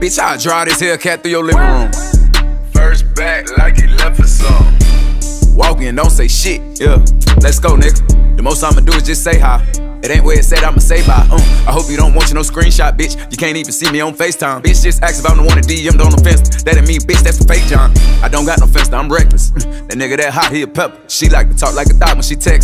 Bitch, I'll draw this Hellcat through your living room. First back like he left for some. Walk in, don't say shit. Yeah, let's go, nigga. The most I'ma do is just say hi. It ain't where it said I'ma say bye. Um, I hope you don't want you no screenshot, bitch. You can't even see me on FaceTime. Bitch, just ask if I'm the one to DM'd on the fence. That ain't me, bitch, that's for fake John. I don't got no fence, I'm reckless. that nigga that hot, he a pepper. She like to talk like a dog when she texts.